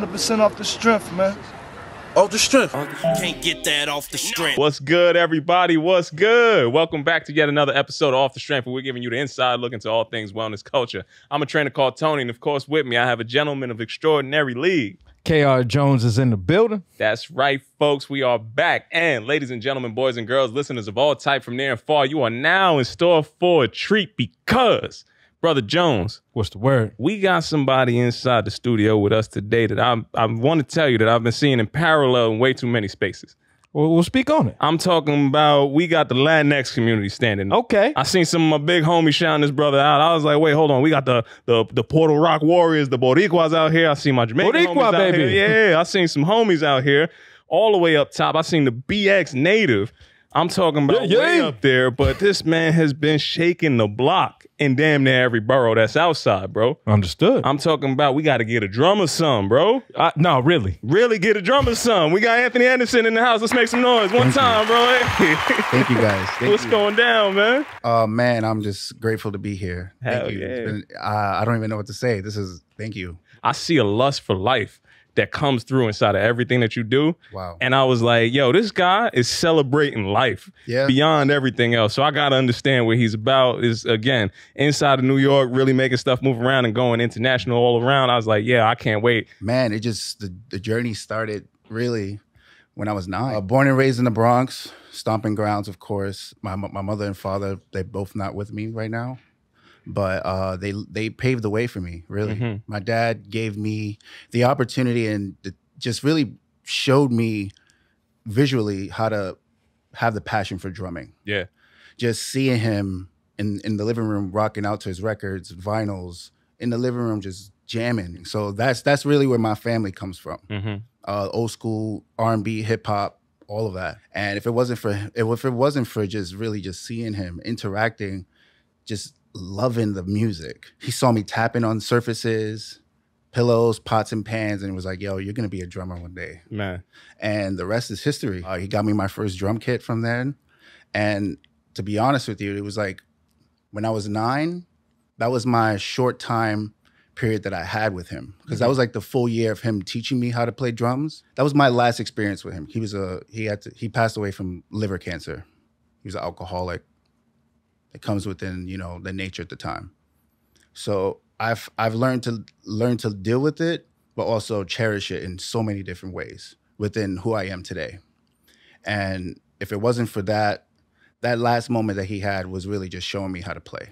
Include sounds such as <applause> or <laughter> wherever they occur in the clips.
100% off the strength, man. Off the strength. Can't get that off the strength. What's good, everybody? What's good? Welcome back to yet another episode of Off the Strength, where we're giving you the inside look into all things wellness culture. I'm a trainer called Tony, and of course, with me, I have a gentleman of extraordinary league. KR Jones is in the building. That's right, folks. We are back. And ladies and gentlemen, boys and girls, listeners of all type from near and far, you are now in store for a treat because, Brother Jones, What's the word? we got somebody inside the studio with us today that I, I want to tell you that I've been seeing in parallel in way too many spaces. Well, we'll speak on it. I'm talking about we got the Latinx community standing. Okay. I seen some of my big homies shouting this brother out. I was like, wait, hold on. We got the the the Puerto Rock Warriors, the Boricuas out here. I see my Jamaican Boricua, homies out baby. here. Yeah, I seen some homies out here all the way up top. I seen the BX native. I'm talking about Yeah, way up there, but this man has been shaking the block in damn near every borough that's outside, bro. Understood. I'm talking about we got to get a drummer some, bro. Uh, no, really. Really get a drummer some. We got Anthony Anderson in the house. Let's make some noise one time, bro. Hey. Thank you guys. Thank What's you. going down, man? Uh, man, I'm just grateful to be here. Hell Thank you. It's yeah. been- uh, I don't even know what to say. This is thank you. I see a lust for life that comes through inside of everything that you do. Wow. And I was like, yo, this guy is celebrating life Yeah. beyond everything else. So I got to understand what he's about is, again, inside of New York, really making stuff move around and going international all around. I was like, yeah, I can't wait. Man, it just the, the journey started really when I was nine. Uh, born and raised in the Bronx, stomping grounds, of course. My my mother and father, they're both not with me right now. But uh, they they paved the way for me. Really, Mhm. my dad gave me the opportunity and just really showed me visually how to have the passion for drumming. Yeah. just seeing him in in the living room rocking out to his records, vinyls in the living room, just jamming. So that's that's really where my family comes from. hmm Uh, old school R and B, hip hop, all of that. And if it wasn't for if it wasn't for just really just seeing him interacting, just loving the music, he saw me tapping on surfaces, pillows, pots and pans, and was like, "Yo, you're gonna be a drummer one day." Man. and the rest is history. Uh, he got me my first drum kit from then, and to be honest with you, it was like when I was nine, that was my short time period that I had with him because that was like the full year of him teaching me how to play drums. That was my last experience with him. He was a he had to, he passed away from liver cancer. He was an alcoholic. It comes within you know the nature at the time. So I've I've learned to learn to deal with it, but also cherish it in so many different ways within who I am today. And if it wasn't for that, that last moment that he had was really just showing me how to play.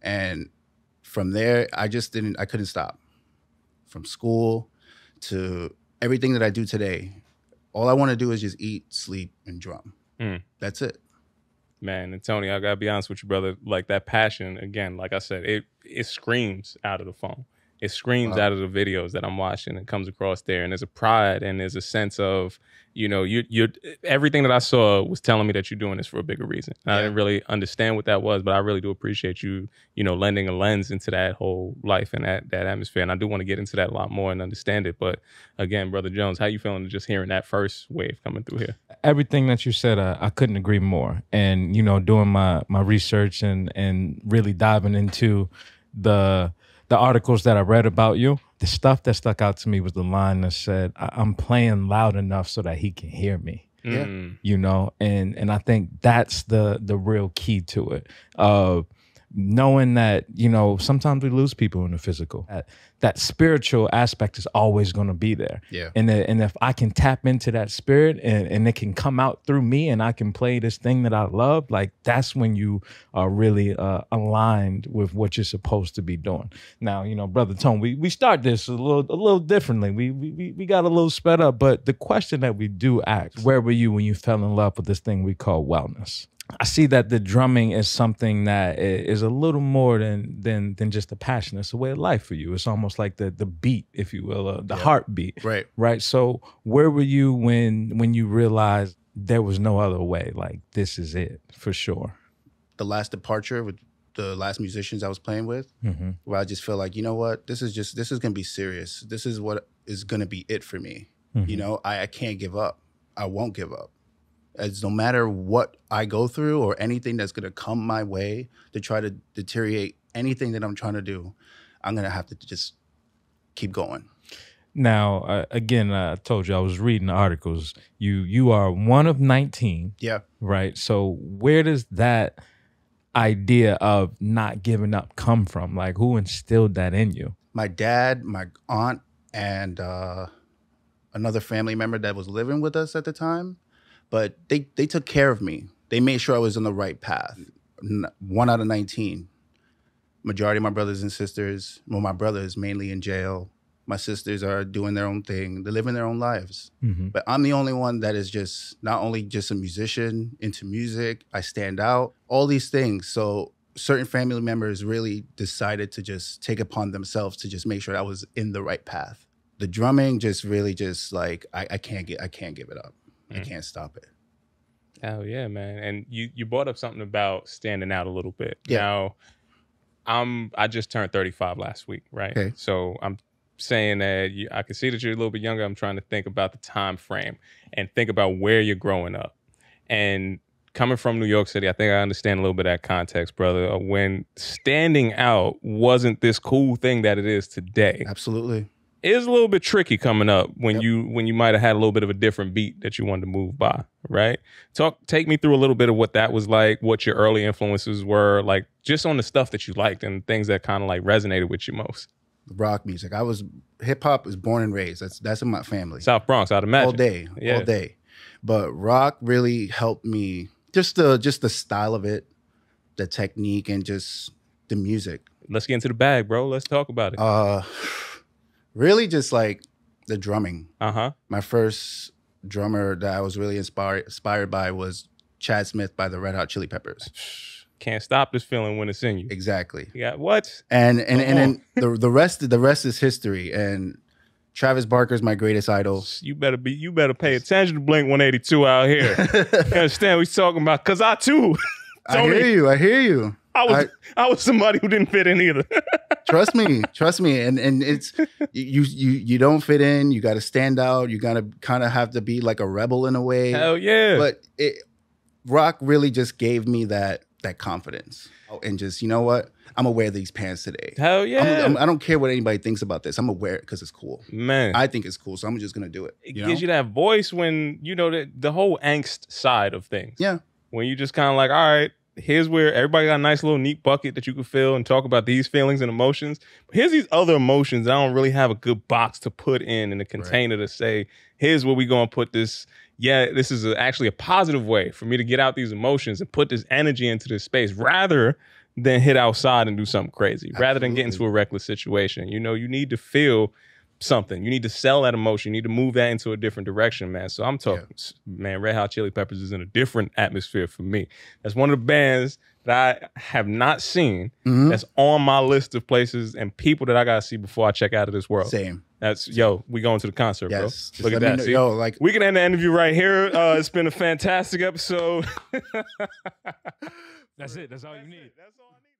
And from there, I just didn't I couldn't stop. From school to everything that I do today, all I want to do is just eat, sleep, and drum. Mm. That's it. Man, and Tony, I gotta be honest with you, brother. Like that passion, again, like I said, it it screams out of the phone. It screams Wow. out of the videos that I'm watching. It comes across there, and there's a pride and there's a sense of, you know, you you everything that I saw was telling me that you're doing this for a bigger reason. And I didn't really understand what that was, but I really do appreciate you, you know, lending a lens into that whole life and that that atmosphere. And I do want to get into that a lot more and understand it. But again, brother Jones, how you feeling just hearing that first wave coming through here? Everything that you said, uh, I couldn't agree more. And you know, doing my my research and and really diving into the the articles that I read about you, the stuff that stuck out to me was the line that said, I- "I'm playing loud enough so that he can hear me." Yeah. Mm, you know and and i think that's the the real key to it uh knowing that you know sometimes we lose people in the physical. That, that spiritual aspect is always going to be there. Yeah. and that, and if i can tap into that spirit and, and it can come out through me and i can play this thing that i love like that's when you are really uh, aligned with what you're supposed to be doing. Now you know brother tone we, we start this a little a little differently. We, we we we got a little sped up but the question that we do ask where were you when you fell in love with this thing we call wellness I see that the drumming is something that is a little more than than than just a passion. It's a way of life for you. It's almost like the the beat, if you will, uh, the heartbeat, Right. right? So where were you when when you realized there was no other way? Like this is it for sure. The last departure with the last musicians I was playing with, Mm-hmm. where I just feel like, you know what, this is just this is gonna be serious. This is what is gonna be it for me. You know, I, I can't give up. I won't give up. As no matter what I go through or anything that's gonna come my way to try to deteriorate anything that I'm trying to do, I'm gonna have to just keep going. Now, uh, again, I told you I was reading articles. You you are one of nineteen, Yeah. right? So where does that idea of not giving up come from? Like, who instilled that in you? My dad, my aunt, and uh, another family member that was living with us at the time. But they they took care of me. They made sure I was on the right path. One out of nineteen. Majority of my brothers and sisters, well, my brother is mainly in jail. My sisters are doing their own thing. They're living their own lives. Mm-hmm. But I'm the only one that is just not only just a musician into music, I stand out, all these things. So certain family members really decided to just take upon themselves to just make sure I was in the right path. The drumming just really just like I, I can't get I can't give it up. I Mm. can't stop it. Oh yeah, man. And you you brought up something about standing out a little bit. Yeah. Now, I'm I just turned 35 last week, right? Okay. So I'm saying that you, I can see that you're a little bit younger. I'm trying to think about the time frame and think about where you're growing up. And coming from New York City, I think I understand a little bit of that context, brother. When standing out wasn't this cool thing that it is today. Absolutely. It is a little bit tricky coming up when Yep. you when you might have had a little bit of a different beat that you wanted to move by, right? Talk take me through a little bit of what that was like, what your early influences were, like just on the stuff that you liked and things that kind of like resonated with you most. Rock music. I was hip hop was born and raised. That's that's in my family. South Bronx, I'd imagine. all day, Yeah. all day. But rock really helped me. Just the just the style of it, the technique, and just the music. Let's get into the bag, bro. Let's talk about it. Uh, really, just like the drumming. Uh huh. My first drummer that I was really inspired inspired by was Chad Smith by the Red Hot Chili Peppers. Can't stop this feeling when it's in you. Exactly. You got what? And and and, then the the rest the rest is history. And Travis Barker's my greatest idol. You better be. You better pay attention to Blink 182 out here. <laughs> you understand what he's talking about? Cause I too, <laughs> I hear you. I hear you. I was I, was somebody who didn't fit in either. <laughs> trust me trust me. And and it's you you you don't fit in. You got to stand out. You got to kind of have to be like a rebel in a way. Hell yeah. but it rock really just gave me that that confidence. Oh, and just you know what? I'm gonna wear these pants today. Hell I'm- yeah. I'm, I don't care what anybody thinks about this. I'm gonna wear it because it's cool. Man. i think it's cool so i'm just gonna do it it you gives know? you that voice when you know that the whole angst side of things. yeah. When you just kind of like, all right, here's where everybody got a nice little neat bucket that you can fill and talk about these feelings and emotions. But here's these other emotions that I don't really have a good box to put in in a container to say, here's where we're gonna put this. Yeah, this is a, actually a positive way for me to get out these emotions and put this energy into this space rather than hit outside and do something crazy, rather than get into a reckless situation. You know, you need to feel something. You need to sell that emotion. You need to move that into a different direction, man. So I'm talking, man, Red Hot Chili Peppers is in a different atmosphere for me. That's one of the bands that I have not seen Mhm. that's on my list of places and people that I gotta see before I check out of this world. same That's yo, we going to the concert, yes bro. Just Look at that. know- See? yo like We can end the interview right here. Uh, it's been a fantastic episode. <laughs> That's it. That's all you need. That's all I need.